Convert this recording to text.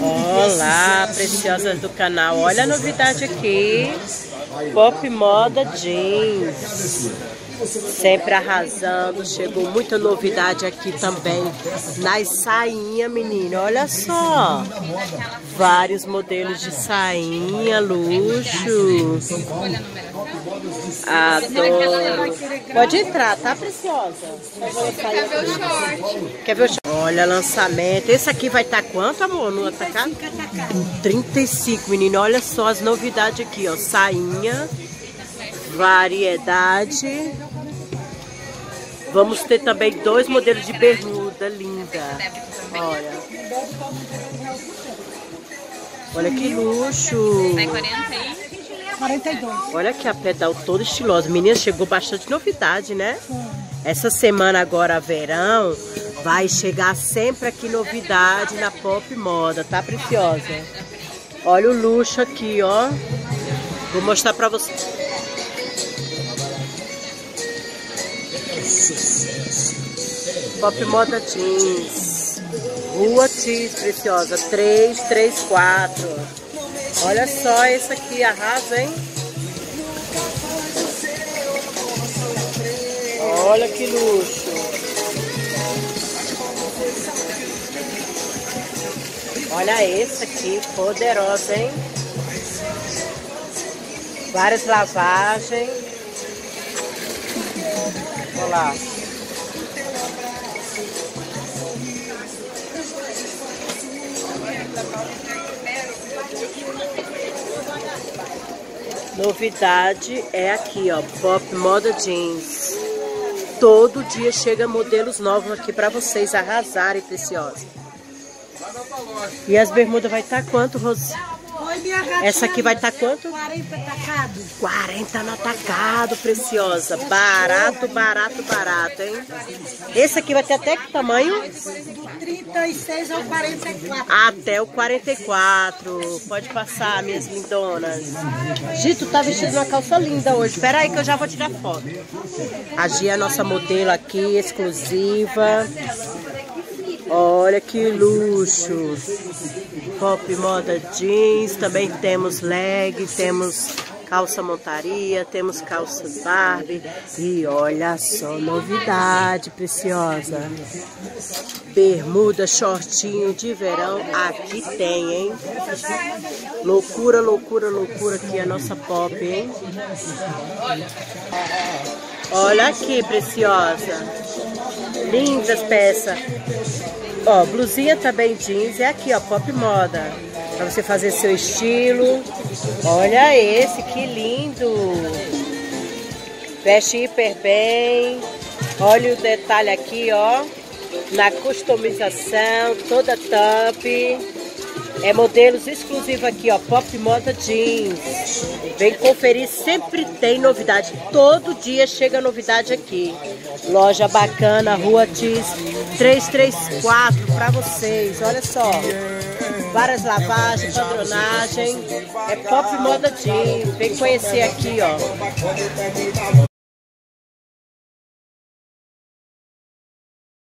Olá, preciosas do canal. Olha a novidade aqui. Pop Moda Jeans. Sempre arrasando. Chegou muita novidade aqui também. Nas sainhas, menino. Olha só. Vários modelos de sainha, luxo. Adoro. Pode entrar, tá, preciosa? Quer ver o short? Quer ver o short? Olha, lançamento. Esse aqui vai estar tá quanto, amor? No atacado? 35, menino. Olha só as novidades aqui, ó. Sainha. Variedade. Vamos ter também dois modelos de bermuda linda. Olha. Olha que luxo. Sai 40 aí. 42. Olha que a pedal toda estilosa. Menina, chegou bastante novidade, né? Essa semana agora, verão, vai chegar sempre aqui novidade na Pop Moda, tá, Preciosa? Olha o luxo aqui, ó. Vou mostrar pra vocês. Pop Moda Jeans. Rua Jeans, Preciosa. 334. Olha só esse aqui, arrasa, hein? Olha que luxo. Olha esse aqui, poderoso, hein? Várias lavagens. Olha lá. Novidade é aqui, ó, Pop Moda Jeans. Todo dia chega modelos novos aqui para vocês arrasarem, preciosa. E as bermudas vai estar tá quanto? Essa aqui vai estar tá quanto? 40 atacado. 40 no atacado, preciosa. Barato, barato, barato, hein? Esse aqui vai ter até que tamanho? Do 36 ao 44. Até o 44. Pode passar, minhas lindonas. Gito tá vestido uma calça linda hoje. Espera aí que eu já vou tirar foto. A Gia é a nossa modelo aqui, exclusiva. Olha que luxo. Pop Moda Jeans, também temos leg, temos calça montaria, temos calça Barbie e olha só, novidade preciosa. Bermuda, shortinho de verão, aqui tem, hein? Loucura, loucura, loucura aqui a nossa pop, hein? Olha aqui, preciosa. Lindas peças. Ó, blusinha também jeans, é aqui, ó, pop moda. Pra você fazer seu estilo. Olha esse, que lindo. Veste hiper bem. Olha o detalhe aqui, ó. Na customização, toda top. É modelos exclusivos aqui, ó, Pop Moda Jeans. Vem conferir, sempre tem novidade. Todo dia chega novidade aqui. Loja bacana, Rua Tis 334 para vocês. Olha só. Várias lavagens, padronagem. É Pop Moda Jeans. Vem conhecer aqui, ó.